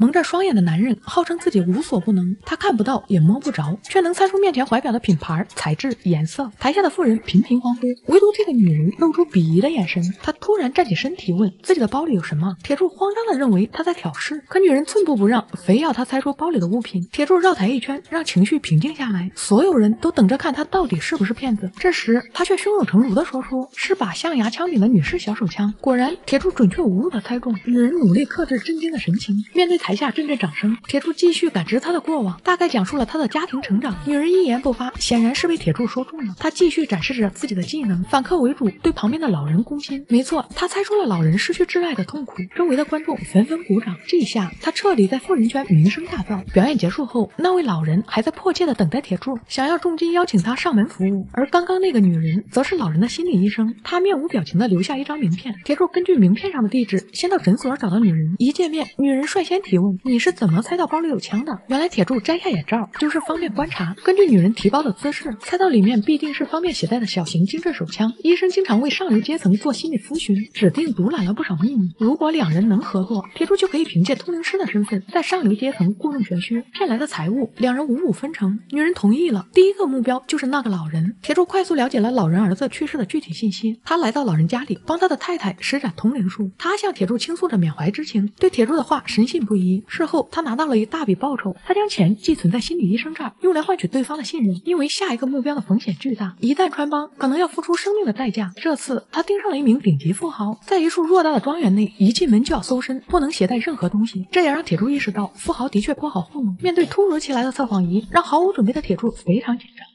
蒙着双眼的男人号称自己无所不能，他看不到也摸不着，却能猜出面前怀表的品牌、材质、颜色。台下的妇人频频欢呼，唯独这个女人露出鄙夷的眼神。她突然站起身提问自己的包里有什么。铁柱慌张的认为她在挑事，可女人寸步不让，非要他猜出包里的物品。铁柱绕台一圈，让情绪平静下来，所有人都等着看他到底是不是骗子。这时他却胸有成竹的说出是把象牙枪柄的女士小手枪。果然，铁柱准确无误的猜中。女人努力克制震惊的神情，面对台台下阵阵掌声，铁柱继续感知他的过往，大概讲述了他的家庭成长。女人一言不发，显然是被铁柱说中了。他继续展示着自己的技能，反客为主，对旁边的老人攻心。没错，他猜出了老人失去挚爱的痛苦。周围的观众纷纷鼓掌。这一下他彻底在富人圈名声大噪。表演结束后，那位老人还在迫切的等待铁柱，想要重金邀请他上门服务。而刚刚那个女人，则是老人的心理医生。她面无表情的留下一张名片。铁柱根据名片上的地址，先到诊所找到女人。一见面，女人率先提问：“你是怎么猜到包里有枪的？”原来铁柱摘下眼罩，就是方便观察。根据女人提包的姿势，猜到里面必定是方便携带的小型精致手枪。医生经常为上流阶层做心理咨询，指定独揽了不少秘密。如果两人能合作，铁柱就可以凭借通灵师的身份，在上流阶层故弄玄虚，骗来的财物，两人五五分成。女人同意了，第一个目标就是那个老人。铁柱快速了解了老人儿子去世的具体信息。他来到老人家里，帮他的太太施展通灵术。他向铁柱倾诉着缅怀之情，对铁柱的话深信不疑。事后，他拿到了一大笔报酬。他将钱寄存在心理医生这儿，用来换取对方的信任。因为下一个目标的风险巨大，一旦穿帮，可能要付出生命的代价。这次，他盯上了一名顶级富豪，在一处偌大的庄园内，一进门就要搜身，不能携带任何东西。这也让铁柱意识到，富豪的确颇好糊弄。面对突如其来的测谎仪，让毫无准备的铁柱非常紧张。